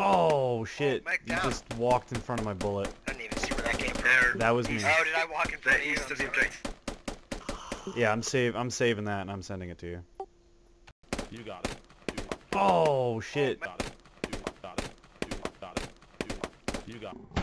Oh shit! Oh, you just walked in front of my bullet. I didn't even see where that came from. There. That was me. Oh, did I walk in front That of you? east of the objective. Yeah, I'm save. I'm saving that and I'm sending it to you. You got it. You Oh shit! got it. You got it. You got it. You got it. You got it.